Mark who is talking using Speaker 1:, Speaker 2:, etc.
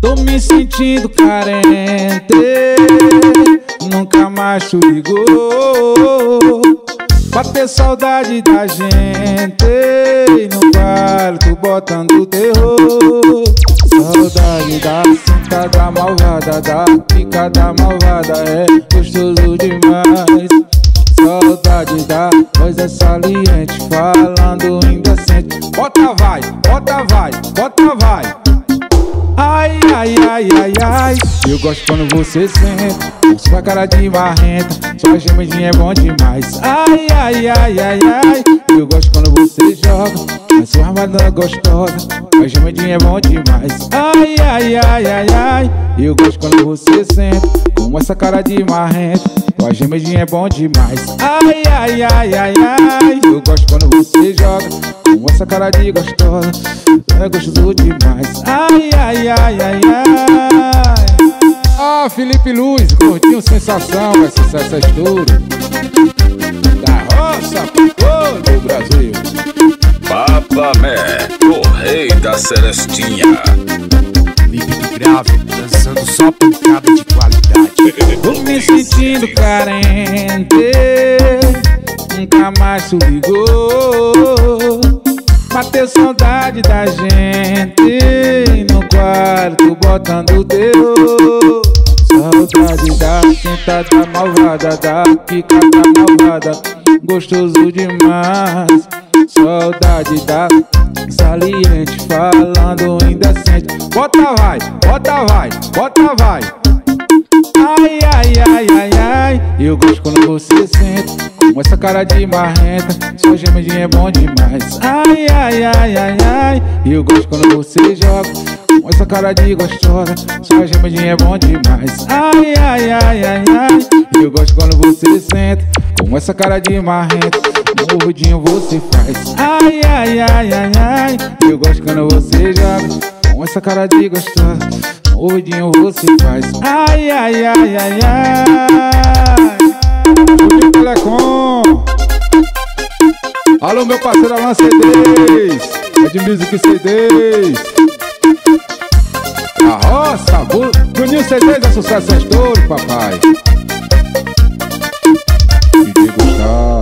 Speaker 1: Tô me sentindo carente Nunca mais tu ligou. Ter saudade da gente No quarto botando terror. Saudade da cinta da malvada Da pica da malvada É gostoso demais. Saudade da coisa saliente Falando indecente. Bota vai, bota vai, bota vai. Ai, ai, ai, ai, ai. Eu gosto quando você senta Com sua cara de marrenta. Sua gemidinha é bom demais. Ai, ai, ai, ai, ai. Eu gosto quando você joga A sua armadura gostosa. Sua gemidinha é bom demais. Ai, ai, ai, ai, ai. Eu gosto quando você senta Com essa cara de marrenta Sua gemidinha é bom demais Ai, ai, ai, ai, ai Eu gosto quando você joga com essa cara de gostosa, é gostoso demais. Ai, ai, ai, ai, ai. Ah, Felipe Luz, gordinho sensação, vai sucesso é estouro. Da roça pro todo o Brasil.
Speaker 2: Papamé, o rei da Celestinha.
Speaker 3: Líquido grave, dançando só pancada de qualidade.
Speaker 1: Tô me sentindo carente, nunca mais tu ligou. Pra ter saudade da gente No quarto botando teu Saudade da tinta da malvada Da pica da malvada. Gostoso demais. Saudade da saliente Falando indecente Bota vai, bota vai, bota vai Ai, ai, ai, ai, ai. Eu gosto quando você senta Com essa cara de marrenta. Sua gemidinha é bom demais. Ai, ai, ai, ai, ai. Eu gosto quando você joga Com essa cara de gostosa. Sua gemidinha é bom demais. Ai, ai, ai, ai, ai. Eu gosto quando você senta Com essa cara de marrenta. Mordidinho você faz. Ai, ai, ai, ai, ai. Eu gosto quando você joga com essa cara de gostosa, ouvidinho você faz. Ai, ai, ai, ai, ai. Juninho Telecom. Alô, meu parceiro Alan CDs. É de Music CDs. A roça. Juninho CDs é sucesso, é estouro, papai. DJ Gustavo.